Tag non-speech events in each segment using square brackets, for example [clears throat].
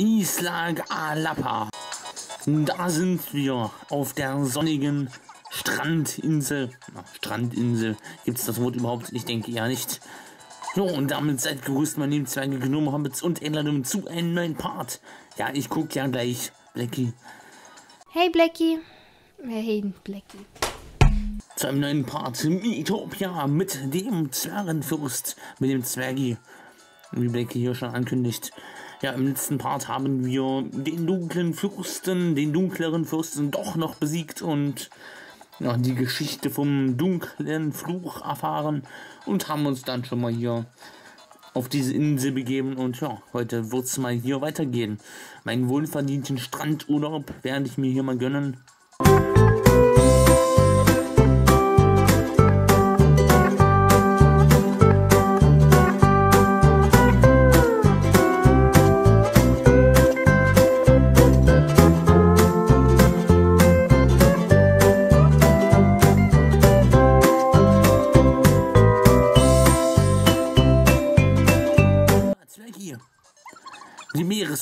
Isla Galapa. Da sind wir auf der sonnigen Strandinsel. Na, Strandinsel. Gibt es das Wort überhaupt? Ich denke ja nicht. Jo, und damit seid gegrüßt, meine lieben Zwerge, Gnome, Hobbits und Ändlerinnen zu einem neuen Part. Ja, ich guck ja gleich. Blackie. Hey Blackie. Hey Blackie. Zu einem neuen Part Mythopia mit dem Zwergenfürst, mit dem Zwergi. Wie Blackie hier schon ankündigt. Ja, im letzten Part haben wir den dunklen Fürsten, den dunkleren Fürsten doch noch besiegt und ja, die Geschichte vom dunklen Fluch erfahren und haben uns dann schon mal hier auf diese Insel begeben und ja, heute wird es mal hier weitergehen. Meinen wohlverdienten Strandurlaub werde ich mir hier mal gönnen.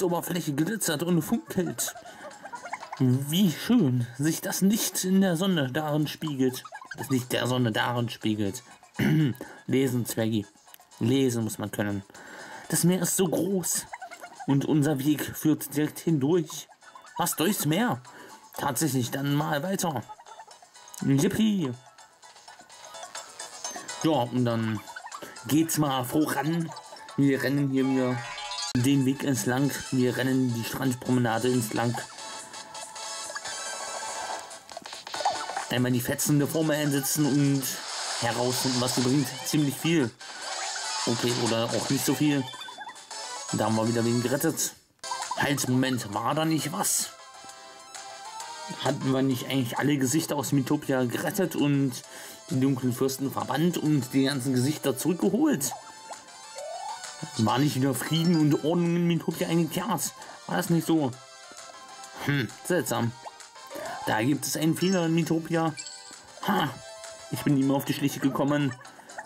Die Meeresoberfläche glitzert und funkelt. Wie schön sich das Licht in der Sonne darin spiegelt. Das Licht der Sonne darin spiegelt. [clears throat] Lesen, Zweggi. Lesen muss man können. Das Meer ist so groß. Und unser Weg führt direkt hindurch. Was durchs Meer? Tatsächlich, dann mal weiter. Yippie. Ja, und dann geht's mal voran. Wir rennen hier wieder den Weg entlang. Wir rennen die Strandpromenade entlang. Einmal die Fetzen der Formel einsetzen und herausfinden, was sie bringt. Ziemlich viel. Okay, oder auch nicht so viel. Da haben wir wieder wen gerettet. Halt, Moment, war da nicht was? Hatten wir nicht eigentlich alle Gesichter aus Mythopia gerettet und den dunklen Fürsten verbannt und die ganzen Gesichter zurückgeholt? War nicht wieder Frieden und Ordnung in Mythopia eingekehrt? War das nicht so? Hm, seltsam. Da gibt es einen Fehler in Mythopia. Ha, ich bin ihm auf die Schliche gekommen.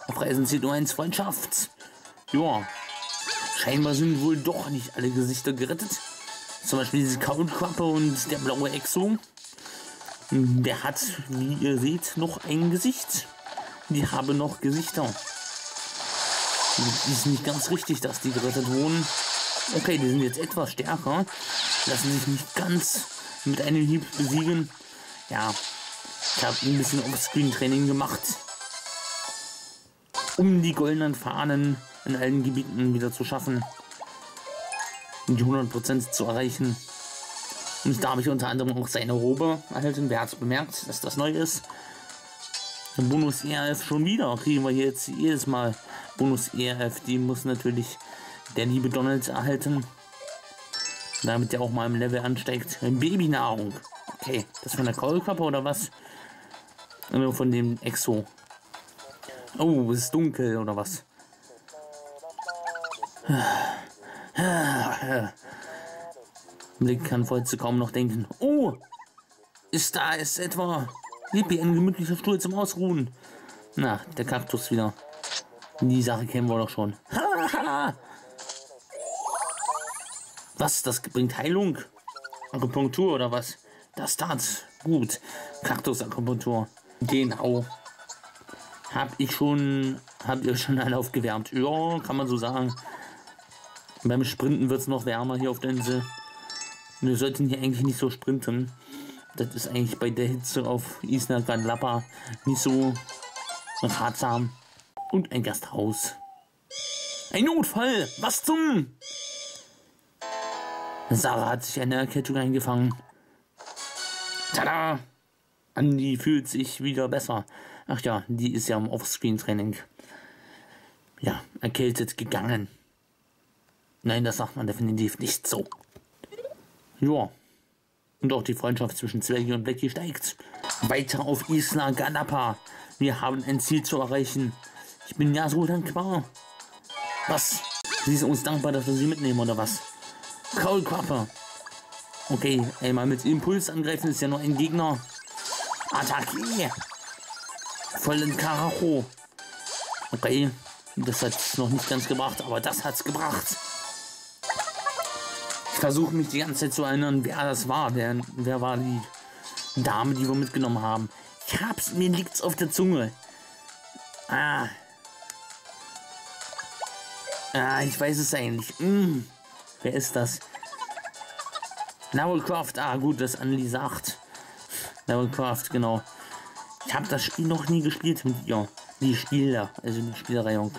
Auf Reisen zählt nur eins Freundschaft. Ja, scheinbar sind wohl doch nicht alle Gesichter gerettet. Zum Beispiel diese Kaulquappe und der blaue Exo. Der hat, wie ihr seht, noch ein Gesicht. Die haben noch Gesichter. Ist nicht ganz richtig, dass die gerettet wurden. Okay, die sind jetzt etwas stärker. Lassen sich nicht ganz mit einem Hieb besiegen. Ja, ich habe ein bisschen Offscreen-Training gemacht. Um die goldenen Fahnen in allen Gebieten wieder zu schaffen. Und die 100% zu erreichen. Und da habe ich unter anderem auch seine Robe erhalten. Wer hat es bemerkt, dass das neu ist? Bonus ERF schon wieder. Kriegen wir jetzt jedes Mal Bonus ERF. Die muss natürlich der liebe Donald erhalten. Damit der auch mal im Level ansteigt. Babynahrung. Okay, das von der Kaulquappe oder was? Von dem Exo. Oh, es ist dunkel oder was? Blick kann Volze kaum noch denken. Oh! Ist da ist etwa Ein gemütlicher Stuhl zum Ausruhen. Na, der Kaktus wieder. Die Sache kennen wir doch schon. [laughs] was? Das bringt Heilung? Akupunktur oder was? Das tat gut. Kaktusakupunktur. Genau. Hab ich schon, habt ihr schon alle aufgewärmt? Ja, kann man so sagen. Beim Sprinten wird es noch wärmer hier auf der Insel. Wir sollten hier eigentlich nicht so sprinten. Das ist eigentlich bei der Hitze auf Isla Galapa nicht so ratsam. Und ein Gasthaus. Ein Notfall! Was zum? Sarah hat sich eine Erkältung eingefangen. Tada! Andi fühlt sich wieder besser. Ach ja, die ist ja im Offscreen-Training. Ja, erkältet gegangen. Nein, das sagt man definitiv nicht so. Ja. Und auch die Freundschaft zwischen Zwergi und Blackie steigt. Weiter auf Isla Galapa. Wir haben ein Ziel zu erreichen. Ich bin ja so dankbar. Was? Sie ist uns dankbar, dass wir sie mitnehmen, oder was? Kaulquappe. Okay, einmal mit Impuls angreifen ist ja nur ein Gegner. Attacke. Vollen Karacho. Okay, das hat es noch nicht ganz gebracht, aber das hat's gebracht. Versuche mich die ganze Zeit zu erinnern, wer das war. Wer, wer war die Dame, die wir mitgenommen haben? Ich hab's, mir liegt's auf der Zunge. Ah. Ah, ich weiß es eigentlich. Hm. Wer ist das? Narrowcraft, ah gut, das Anli sagt. Narrowcraft, genau. Ich habe das Spiel noch nie gespielt mit ihr. Die Spieler, also die Spielreihe.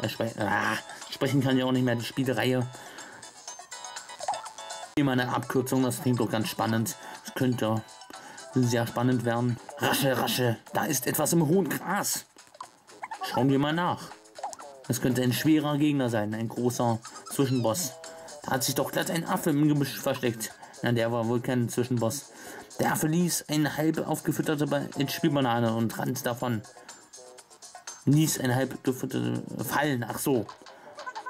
Äh, spre ah, sprechen kann ja auch nicht mehr, die Spielreihe. Immer eine Abkürzung, das klingt doch ganz spannend. Das könnte sehr spannend werden. Rasche, rasche, da ist etwas im hohen Gras. Schauen wir mal nach. Das könnte ein schwerer Gegner sein, ein großer Zwischenboss. Da hat sich doch glatt ein Affe im Gemisch versteckt. Na, der war wohl kein Zwischenboss. Der Affe ließ eine halb aufgefütterte Spielbanane und rannte davon. Ließ eine halb gefütterte fallen. Ach so.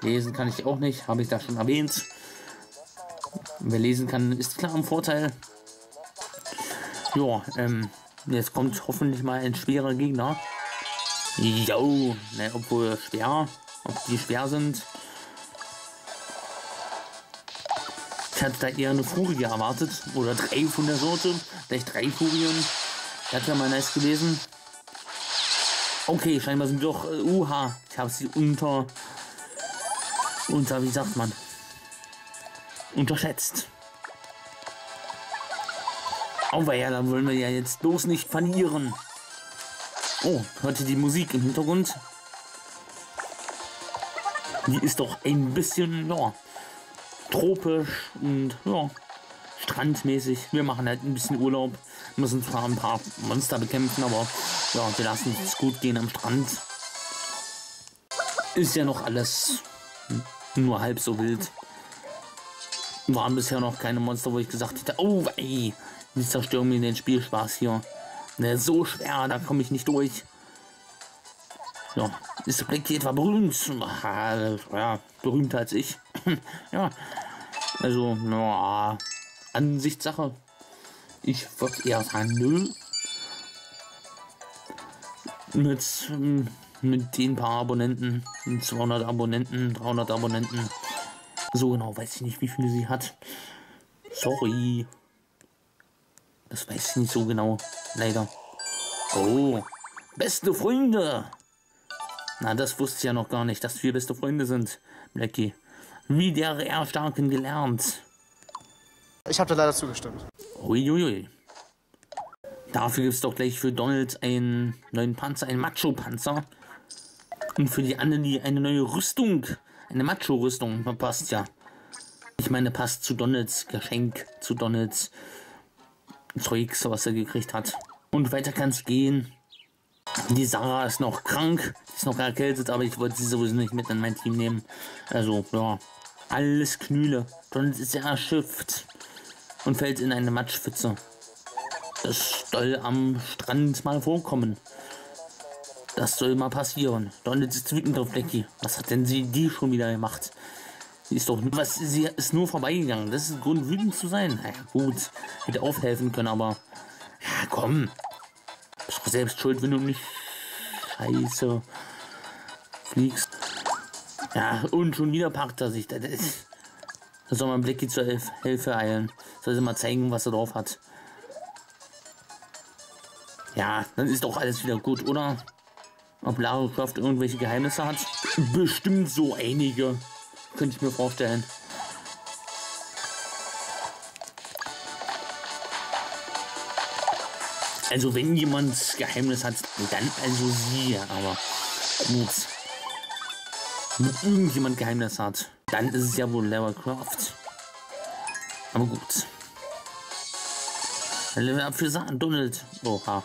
Lesen kann ich auch nicht, habe ich da schon erwähnt. Wer lesen kann, ist klar im Vorteil. Ja, ähm, jetzt kommt hoffentlich mal ein schwerer Gegner. Jo, ne, obwohl schwer, ob die schwer sind. Ich hatte da eher eine Furie erwartet, oder drei von der Sorte, vielleicht drei Furien. Das ja mal nice gewesen. Okay, scheinbar sind doch, uh, uha, ich habe sie unter, unter, wie sagt man, unterschätzt. Aber ja, da wollen wir ja jetzt bloß nicht verlieren. Oh, hörte die Musik im Hintergrund? Die ist doch ein bisschen, ja, tropisch und, ja, strandmäßig. Wir machen halt ein bisschen Urlaub, müssen zwar ein paar Monster bekämpfen, aber ja, wir lassen es gut gehen am Strand. Ist ja noch alles nur halb so wild. Waren bisher noch keine Monster, wo ich gesagt hätte, oh, ey, die zerstören mir den Spielspaß hier. Ne, so schwer, da komme ich nicht durch. Ja, ist der etwa berühmt? Ja, berühmter als ich. [clears throat] ja, also, ja, Ansichtssache. Ich würde eher sagen, nö. Mit, mit den paar Abonnenten, 200 Abonnenten, 300 Abonnenten. So genau weiß ich nicht, wie viele sie hat. Sorry. Das weiß ich nicht so genau. Leider. Oh, beste Freunde. Na, das wusste ich ja noch gar nicht, dass wir beste Freunde sind, Blackie. Wie der R-Starken gelernt. Ich habe da leider zugestimmt. Uiuiui. Dafür gibt es doch gleich für Donald einen neuen Panzer, einen Macho-Panzer. Und für die Annelie eine neue Rüstung. Eine Macho-Rüstung. Passt ja. Ich meine, passt zu Donalds Geschenk, zu Donalds Zeugs, was er gekriegt hat. Und weiter kann es gehen. Die Sarah ist noch krank, ist noch erkältet, aber ich wollte sie sowieso nicht mit in mein Team nehmen. Also, ja, alles Knühle. Donald ist ja erschöpft und fällt in eine Matschpfütze. Das soll am Strand mal vorkommen. Das soll mal passieren. Donald ist wütend auf Blackie. Was hat denn sie die schon wieder gemacht? Sie ist doch, was, sie ist nur vorbeigegangen. Das ist Grund, wütend zu sein. Na ja, gut, hätte aufhelfen können, aber ja, komm. Bist selbst schuld, wenn du nicht scheiße fliegst. Ja, und schon wieder packt er sich. Das ist, da soll man Blackie zur Hilf Hilfe eilen. Soll sie mal zeigen, was er drauf hat. Ja, dann ist doch alles wieder gut, oder? Ob Lara Croft irgendwelche Geheimnisse hat? Bestimmt so einige. Könnte ich mir vorstellen. Also wenn jemand Geheimnis hat, dann also sie, aber gut. Wenn irgendjemand Geheimnis hat, dann ist es ja wohl Lara Croft. Aber gut. Level up für Donald. Oha.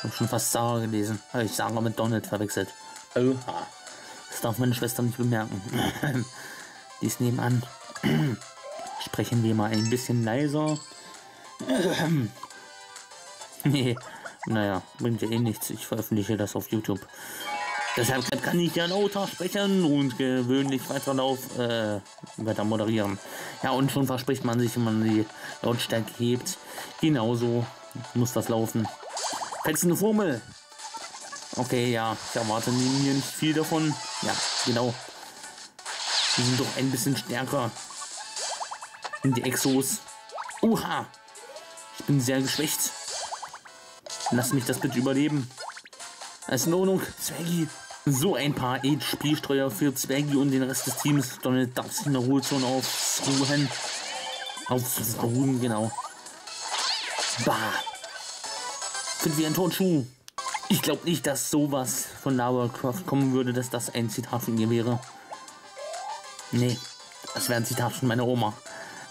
Ich habe schon fast Sarah gelesen. Habe ich Sarah mit Donald verwechselt. Oha. Das darf meine Schwester nicht bemerken. [laughs] Die ist nebenan. [clears throat] Sprechen wir mal ein bisschen leiser. [clears throat] nee, naja, bringt ja eh nichts. Ich veröffentliche das auf YouTube. Deshalb kann ich ja lauter sprechen und gewöhnlich Weiterlauf äh, weiter moderieren. Ja, und schon verspricht man sich, wenn man die Lautstärke hebt. Genauso muss das laufen. Fetzende Formel. Okay, ja, ich erwarte mir nicht viel davon. Ja, genau. Die sind doch ein bisschen stärker. Und die Exos. Uha! Ich bin sehr geschwächt. Lass mich das bitte überleben. Alles in Ordnung, Zwergi. So ein paar HP-Streuer für Zwergi und den Rest des Teams. Donald darf in der Ruhezone aufruhen. Aufruhen, genau. Bah. Sind wie ein Turnschuh. Ich glaube nicht, dass sowas von Lara Croft kommen würde, dass das ein Zitat von ihr wäre. Nee, das wäre ein Zitat von meiner Oma.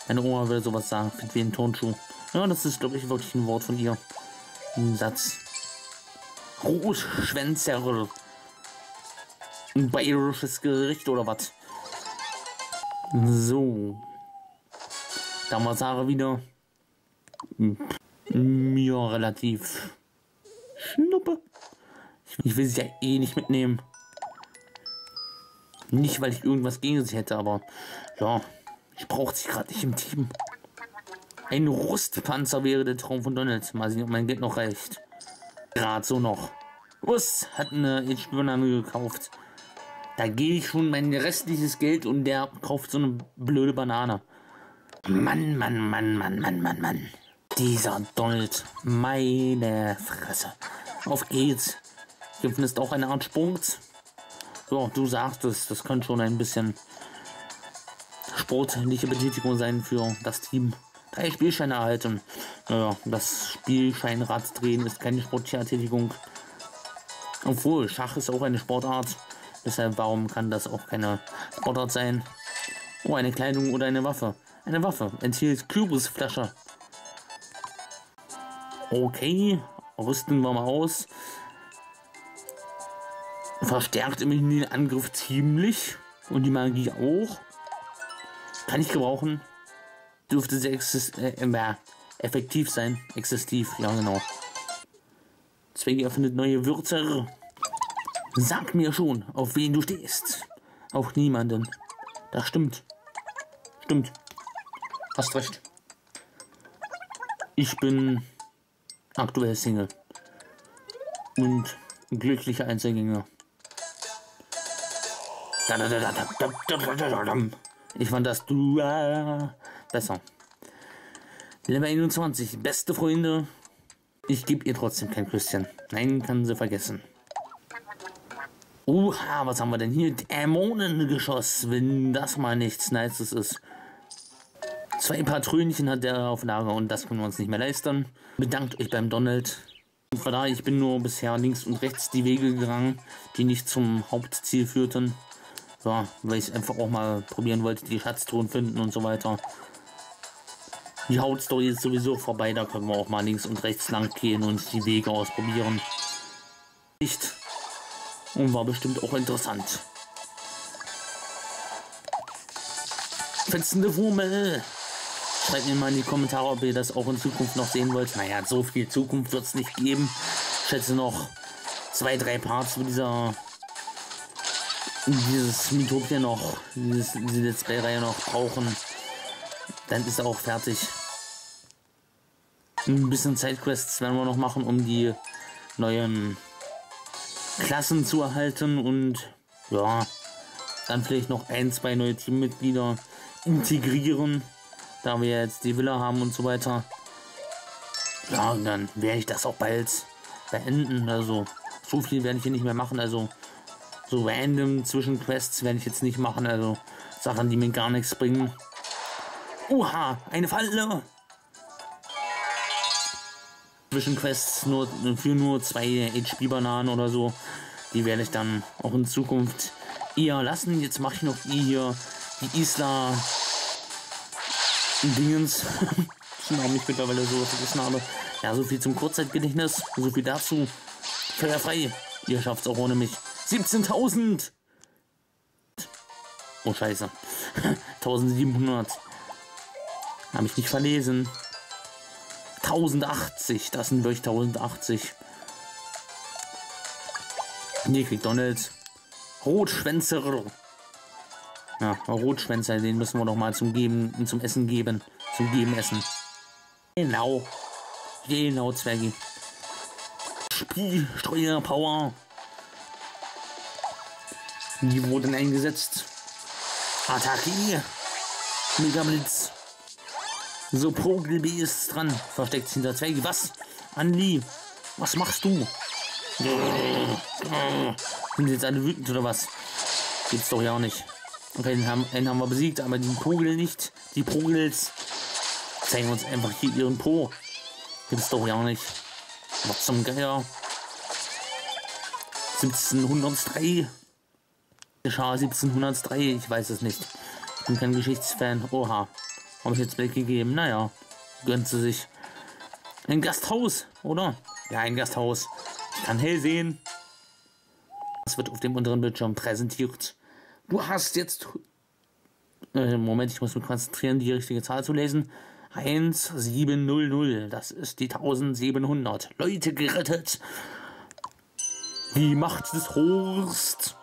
Meine Oma würde sowas sagen, fit wie ein Turnschuh. Ja, das ist, glaube ich, wirklich ein Wort von ihr. Ein Satz. Rotschwänzer. Ein bayerisches Gericht oder was? So. Da war Sarah wieder. Mir relativ. Schnuppe. Ich will sie ja eh nicht mitnehmen. Nicht, weil ich irgendwas gegen sie hätte, aber ja, ich brauche sie gerade nicht im Team. Ein Rustpanzer wäre der Traum von Donald. Mal sehen, ob mein Geld noch reicht. Gerade so noch. Rust hat eine HP-Banane gekauft. Da gehe ich schon mein restliches Geld und der kauft so eine blöde Banane. Mann, Mann, Mann, Mann, Mann, Mann, Mann. Dieser Donald. Meine Fresse. Auf geht's. Kämpfen ist auch eine Art Sport. So, du sagst es, das könnte schon ein bisschen sportliche Betätigung sein für das Team. Drei Spielscheine erhalten. Naja, das Spielscheinrad drehen ist keine sportliche Betätigung. Obwohl, Schach ist auch eine Sportart. Deshalb, warum kann das auch keine Sportart sein? Oh, eine Kleidung oder eine Waffe. Eine Waffe enthielt Kürbisflasche. Okay, rüsten wir mal aus. Verstärkt immerhin den Angriff ziemlich. Und die Magie auch. Kann ich gebrauchen. Dürfte sehr äh, effektiv sein. Existiv, ja genau. Zwecki erfindet neue Würzer. Sag mir schon, auf wen du stehst. Auf niemanden. Das stimmt. Stimmt. Hast recht. Ich bin aktuell Single. Und glücklicher Einzelgänger. Ich fand das besser. Level 21, beste Freunde. Ich gebe ihr trotzdem kein Küsschen. Nein, kann sie vergessen. Oha, was haben wir denn hier? Dämonengeschoss, wenn das mal nichts Nices ist. Zwei Patrönchen hat der auf Lager und das können wir uns nicht mehr leisten. Bedankt euch beim Donald. Von daher, ich bin nur bisher links und rechts die Wege gegangen, die nicht zum Hauptziel führten. Ja, weil ich einfach auch mal probieren wollte, die Schatztruhen finden und so weiter. Die Hauptstory ist sowieso vorbei, da können wir auch mal links und rechts lang gehen und die Wege ausprobieren. Nicht und war bestimmt auch interessant. Fetzende Wummel. Schreibt mir mal in die Kommentare, ob ihr das auch in Zukunft noch sehen wollt. Naja, so viel Zukunft wird es nicht geben. Ich schätze noch zwei, drei Parts für dieser dieses Mythopia noch, dieses, diese Let's Play-Reihe noch brauchen. Dann ist er auch fertig. Ein bisschen Zeitquests werden wir noch machen, um die neuen Klassen zu erhalten und ja, dann vielleicht noch ein, zwei neue Teammitglieder integrieren, da wir jetzt die Villa haben und so weiter. Ja, und dann werde ich das auch bald beenden. Also, so viel werde ich hier nicht mehr machen. Also, so random Zwischenquests werde ich jetzt nicht machen. Also, Sachen, die mir gar nichts bringen. Oha, eine Falle! Zwischenquests nur für nur zwei HP-Bananen oder so. Die werde ich dann auch in Zukunft eher lassen. Jetzt mache ich noch die hier, die Isla Dingens. [laughs] Ich mittlerweile so vergessen habe. Ja, so viel zum Kurzzeitgedächtnis. So viel dazu. Feuerfrei. Ihr schafft es auch ohne mich. 17.000! Oh, scheiße. [laughs] 1700. Habe ich nicht verlesen. 1080. Das sind wirklich 1080. Hier kriegt Donald. Rotschwänzer. Ja, Rotschwänzer, den müssen wir noch mal zum Geben, zum Essen geben. Zum Geben essen. Genau. Genau, Zwergi. Spielstreuer Power. Die wurden eingesetzt. Attacke. Mega Blitz. So, Progelb ist dran. Versteckt sich hinter Zwerge. Was? Anli, was machst du? Sind jetzt alle wütend oder was? Geht's doch ja auch nicht. Okay, den haben, einen haben wir besiegt, aber die Progel nicht. Die Progels zeigen uns einfach hier ihren Po. Gibt's doch ja nicht. Was zum Geier. 1703. Geschah 1703, ich weiß es nicht. Ich bin kein Geschichtsfan. Oha. Habe ich jetzt weggegeben? Naja, gönnt sie sich. Ein Gasthaus, oder? Ja, ein Gasthaus. Ich kann hell sehen. Das wird auf dem unteren Bildschirm präsentiert. Du hast jetzt. Äh, Moment, ich muss mich konzentrieren, die richtige Zahl zu lesen. 1700, das ist die 1700. Leute gerettet. Die Macht des Horst.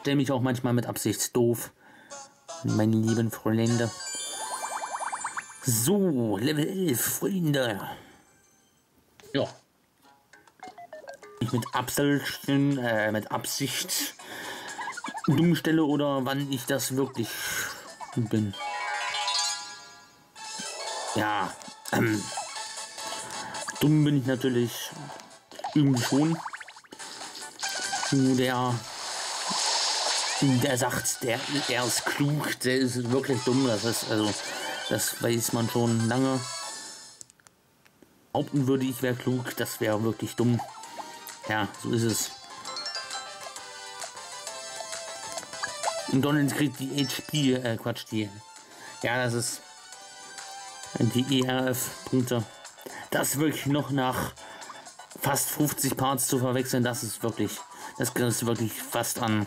Stell mich auch manchmal mit Absicht doof. Meine lieben Freunde. So, Level 11, Freunde. Ja. Ich mit Absicht, äh, mit Absicht dumm stelle oder wann ich das wirklich bin. Ja, ähm, dumm bin ich natürlich irgendwie schon. Der, der sagt, der, er ist klug, der ist wirklich dumm. Das ist also, das weiß man schon lange. Haupten würde ich wäre klug, das wäre wirklich dumm. Ja, so ist es. Und Donald kriegt die HP, äh, Quatsch, die. Ja, das ist die ERF-Punkte. Das wirklich noch nach fast 50 Parts zu verwechseln, das ist wirklich, das ist wirklich fast an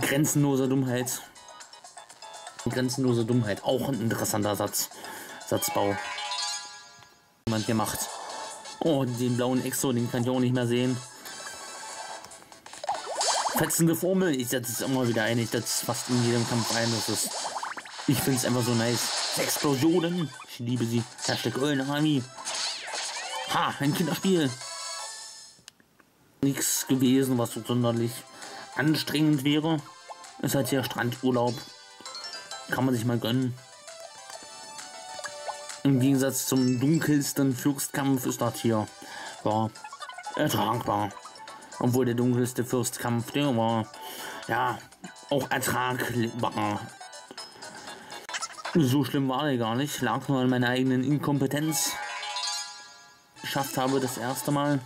grenzenloser Dummheit. Grenzenlose Dummheit. Auch ein interessanter Satz. Satzbau. Jemand gemacht. Oh, den blauen Exo, den kann ich auch nicht mehr sehen. Fetzende Formel, ich setze es immer wieder ein. Ich setze es fast in jedem Kampf ein. Das ist, ich finde es einfach so nice. Explosionen, ich liebe sie. Hashtag Army. Ha, ein Kinderspiel. Nichts gewesen, was so sonderlich anstrengend wäre. Ist halt hier Strandurlaub. Kann man sich mal gönnen. Im Gegensatz zum dunkelsten Fürstkampf ist das hier ja, ertragbar. Obwohl der dunkelste Fürstkampf, der war ja auch ertragbar. So schlimm war er gar nicht. Lag nur an meiner eigenen Inkompetenz. Geschafft habe das erste Mal.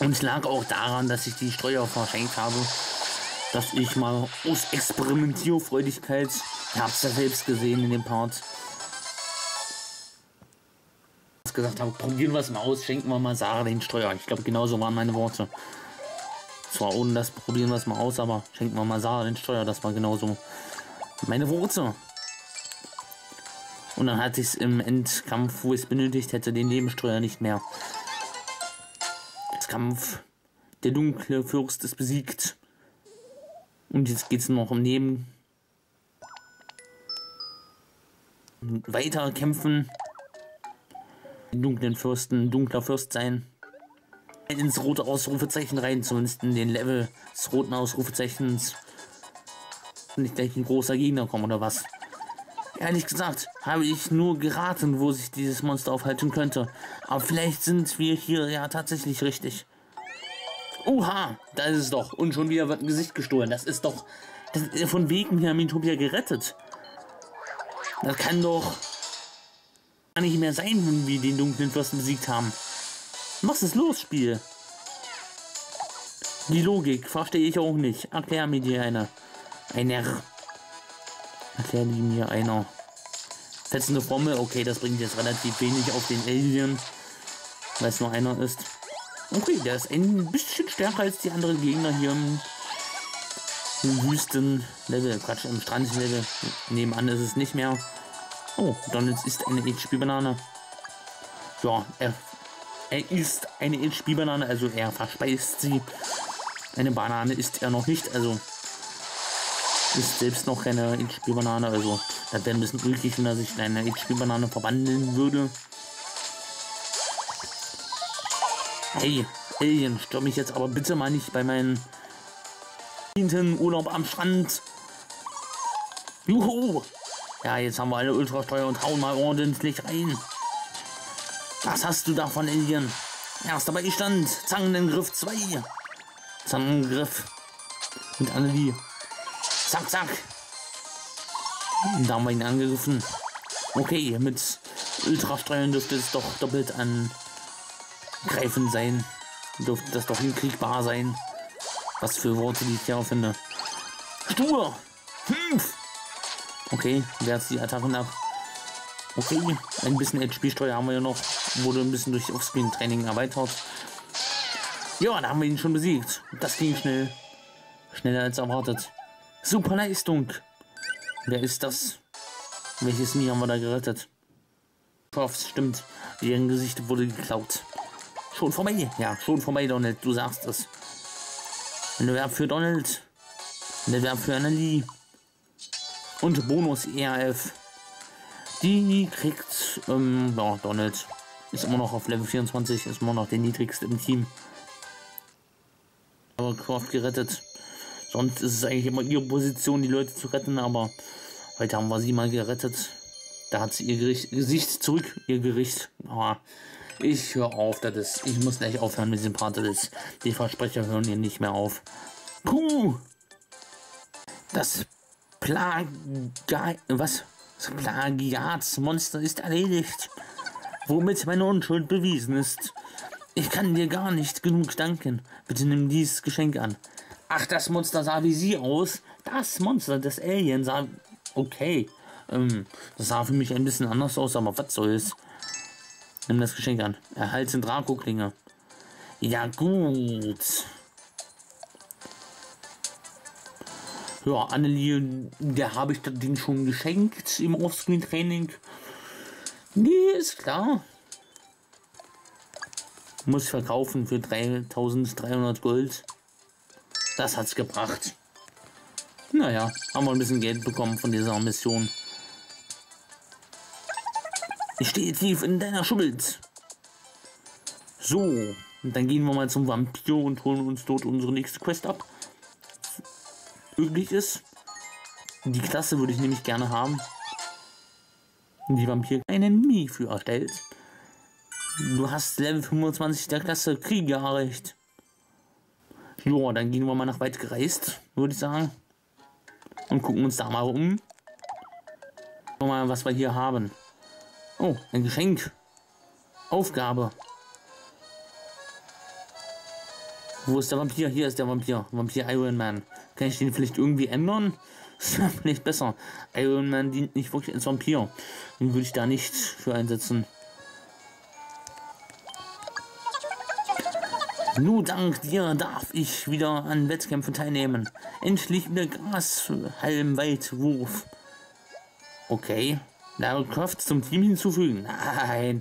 Und es lag auch daran, dass ich die Steuer verschenkt habe dass ich mal aus Experimentierfreudigkeit, ich hab's ja selbst gesehen in dem Part, gesagt habe, probieren wir es mal aus, schenken wir mal Sarah den Steuer. Ich glaube, genauso waren meine Worte. Zwar ohne das probieren wir es mal aus, aber schenken wir mal Sarah den Steuer. Das war genauso meine Worte. Und dann hatte ich es im Endkampf, wo ich es benötigt hätte, den Nebensteuer nicht mehr. Das Kampf, der dunkle Fürst ist besiegt. Und jetzt geht es noch um Neben. Weiter kämpfen. Dunklen Fürsten, dunkler Fürst sein. Ins rote Ausrufezeichen rein, zumindest in den Level des roten Ausrufezeichens. Nicht gleich ein großer Gegner kommen oder was. Ehrlich gesagt, habe ich nur geraten, wo sich dieses Monster aufhalten könnte. Aber vielleicht sind wir hier ja tatsächlich richtig. Oha, da ist es doch. Und schon wieder wird ein Gesicht gestohlen. Das ist doch. Das, von wegen, wir haben Utopia gerettet. Das kann doch gar nicht mehr sein, wenn wir den dunklen Fürsten besiegt haben. Was ist los, Spiel? Die Logik verstehe ich auch nicht. Erklär mir die eine. Einer. Erklär mir einer. Fetzende Formel, okay, das bringt jetzt relativ wenig auf den Alien, weil es nur einer ist. Okay, der ist ein bisschen stärker als die anderen Gegner hier im, im Wüsten-Level. Quatsch, im Strand-Level. Nebenan ist es nicht mehr. Oh, Donalds ist eine HP-Banane. Ja, er, er ist eine HP-Banane, also er verspeist sie. Eine Banane ist er noch nicht, also ist selbst noch keine HP-Banane, also das wäre ein bisschen ulkig, wenn er sich in eine HP-Banane verwandeln würde. Hey, Alien, stör mich jetzt aber bitte mal nicht bei meinem Urlaub am Strand. Juhu! Ja, jetzt haben wir alle Ultrasteuer und hauen mal ordentlich rein. Was hast du davon, Alien? Erster Beistand, Zangengriff 2. Zangengriff. Und Annelie. Zack, zack. Da haben wir ihn angegriffen. Okay, mit Ultrasteuern dürfte es doch doppelt angreifen sein. Dürfte das doch hinkriegbar sein. Was für Worte, die ich hier finde. Stur! Fünf! Okay, wer hat die Attacken ab? Okay, ein bisschen HP-Steuer haben wir ja noch. Wurde ein bisschen durch Offscreen-Training erweitert. Ja, da haben wir ihn schon besiegt. Das ging schnell. Schneller als erwartet. Super Leistung. Wer ist das? Welches Mi haben wir da gerettet? Profs, stimmt. Deren Gesicht wurde geklaut. Schon vorbei. Ja, schon vorbei, Donald. Du sagst es. Ein Verb für Donald. Ein Verb für Annelie. Und Bonus ERF. Die kriegt, ähm, ja, Donald ist immer noch auf Level 24, ist immer noch der niedrigste im Team. Aber Croft gerettet. Sonst ist es eigentlich immer ihre Position, die Leute zu retten, aber heute haben wir sie mal gerettet. Da hat sie ihr Gericht, Gesicht zurück, ihr Gericht. Oh, ich höre auf, das ist, ich muss gleich aufhören mit diesem Part, das die Versprecher hören hier nicht mehr auf. Puh! Das Plagia... Was? Das Plagiatsmonster ist erledigt. Womit meine Unschuld bewiesen ist. Ich kann dir gar nicht genug danken. Bitte nimm dieses Geschenk an. Ach, das Monster sah wie sie aus. Das Monster, das Alien sah... Okay. Ähm, das sah für mich ein bisschen anders aus, aber was soll's. Nimm das Geschenk an. Erhalte Draco-Klinge. Ja, gut. Ja, Annelie, der habe ich den schon geschenkt im Offscreen-Training. Nee, ist klar. Muss verkaufen für 3300 Gold. Das hat's gebracht. Naja, haben wir ein bisschen Geld bekommen von dieser Mission. Ich stehe tief in deiner Schuld. So, und dann gehen wir mal zum Vampir und holen uns dort unsere nächste Quest ab. Möglich ist. Die Klasse würde ich nämlich gerne haben. Die Vampir einen Mii für erstellt. Du hast Level 25 der Klasse Krieger erreicht. Ja, dann gehen wir mal nach weit gereist, würde ich sagen. Und gucken uns da mal um. Mal, was wir hier haben. Oh, ein Geschenk. Aufgabe. Wo ist der Vampir? Hier ist der Vampir. Vampir Iron Man. Kann ich den vielleicht irgendwie ändern? [laughs] Das wäre vielleicht besser. Iron Man dient nicht wirklich als Vampir. Den würde ich da nicht für einsetzen. Nur dank dir darf ich wieder an Wettkämpfen teilnehmen. Endlich wieder Grashalmweitwurf. Okay. Lara Croft zum Team hinzufügen. Nein.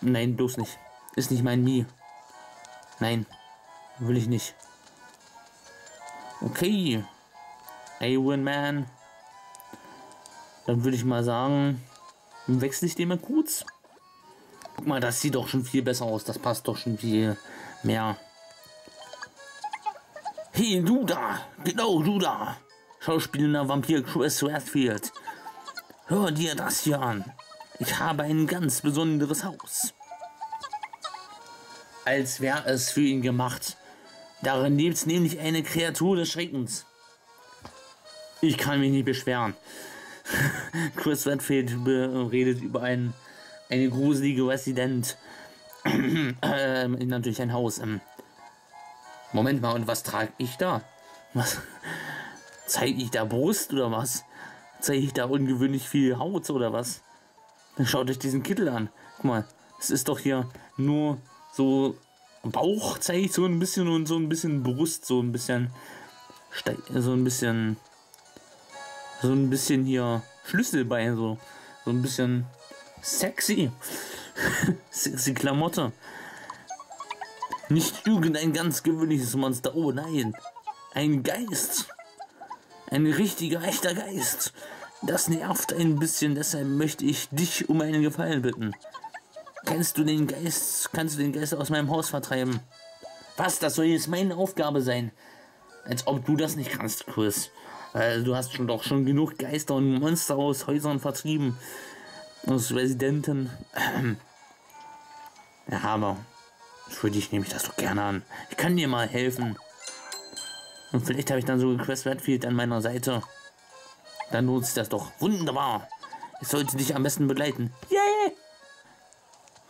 Nein, bloß nicht. Ist nicht mein Mii. Nein. Will ich nicht. Okay. Iron Man. Dann würde ich mal sagen, wechsle ich den mal kurz. Guck mal, das sieht doch schon viel besser aus. Das passt doch schon viel mehr. Hey, du da! Genau, du da! Schauspielender Vampir Chris Redfield. Hör dir das hier an. Ich habe ein ganz besonderes Haus. Als wäre es für ihn gemacht. Darin lebt nämlich eine Kreatur des Schreckens. Ich kann mich nicht beschweren. [laughs] Chris Redfield redet über ein, eine gruselige Resident. [clears throat] äh, natürlich ein Haus. Ähm. Moment mal, und was trage ich da? Was? Zeige ich da Brust oder was? Zeige ich da ungewöhnlich viel Haut oder was? Dann schaut euch diesen Kittel an. Guck mal, es ist doch hier nur so Bauch zeige ich so ein bisschen und so ein bisschen Brust, so ein bisschen so ein bisschen so ein bisschen hier Schlüsselbein, so so ein bisschen sexy. [laughs] sexy Klamotte. Nicht irgendein ganz gewöhnliches Monster. Oh nein. Ein Geist. Ein richtiger, echter Geist. Das nervt ein bisschen, deshalb möchte ich dich um einen Gefallen bitten. Kennst du den Geist, kannst du den Geist aus meinem Haus vertreiben? Was, das soll jetzt meine Aufgabe sein? Als ob du das nicht kannst, Chris. Äh, du hast schon doch schon genug Geister und Monster aus Häusern vertrieben. Aus Residenten. [clears throat] Ja, aber für dich nehme ich das doch gerne an. Ich kann dir mal helfen. Und vielleicht habe ich dann so Chris Redfield an meiner Seite. Dann lohnt sich das doch. Wunderbar. Ich sollte dich am besten begleiten. Yeah!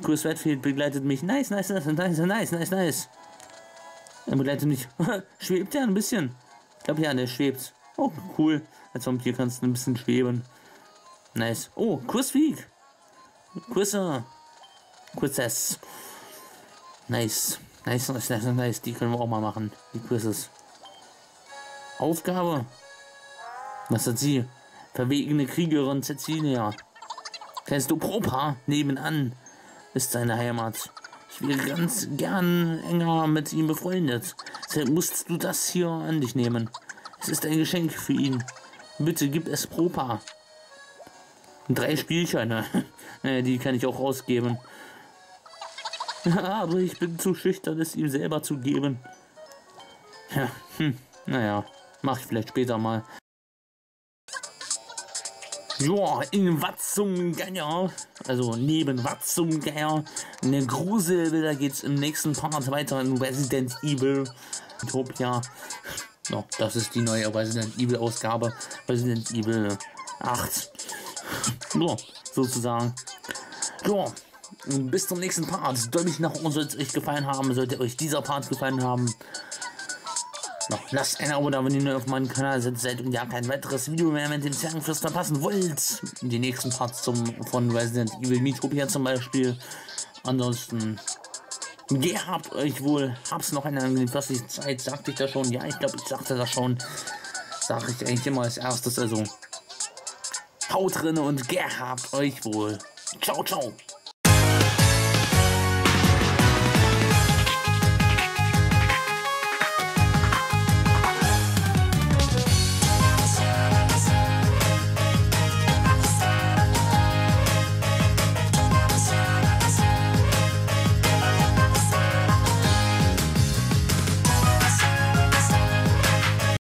Chris Redfield begleitet mich. Nice, nice, nice, nice, nice, nice, nice. Er begleitet mich. [laughs] schwebt er ein bisschen? Ich glaube, ja, der schwebt. Oh, cool. Als Vampir kannst du ein bisschen schweben. Nice. Oh, Quizweek. Quizzer. Quizzes. Nice. Nice, nice, nice, nice. Die können wir auch mal machen. Die Quizzes. Aufgabe. Was hat sie? Verwegene Kriegerin Cecilia. Kennst du Propa? Nebenan ist seine Heimat. Ich wäre ganz gern enger mit ihm befreundet. Deshalb musst du das hier an dich nehmen. Es ist ein Geschenk für ihn. Bitte gib es Propa. Drei Spielscheine. [laughs] Die kann ich auch ausgeben. Aber ich bin zu schüchtern, es ihm selber zu geben. Ja, hm, naja, mach ich vielleicht später mal. Ja, in Watzumgeier, also neben Watzumgeier, eine Gruselvilla geht's im nächsten Part weiter in Resident Evil Utopia. Ja, das ist die neue Resident Evil Ausgabe, Resident Evil 8. Ja, sozusagen. Ja, bis zum nächsten Part. Deutlich nach uns sollte es euch gefallen haben, sollte euch dieser Part gefallen haben. Noch lasst ein Abo da, wenn ihr neu auf meinem Kanal seid, und ja kein weiteres Video mehr mit dem Zergenfluss verpassen wollt. Die nächsten Parts zum, von Resident Evil Metopia zum Beispiel. Ansonsten gehabt euch wohl. Hab's noch eine angenehme Zeit. Sagte ich da schon? Ja, ich glaube, ich sagte das schon. Sag ich eigentlich immer als erstes. Also haut drinne und gehabt euch wohl. Ciao, ciao.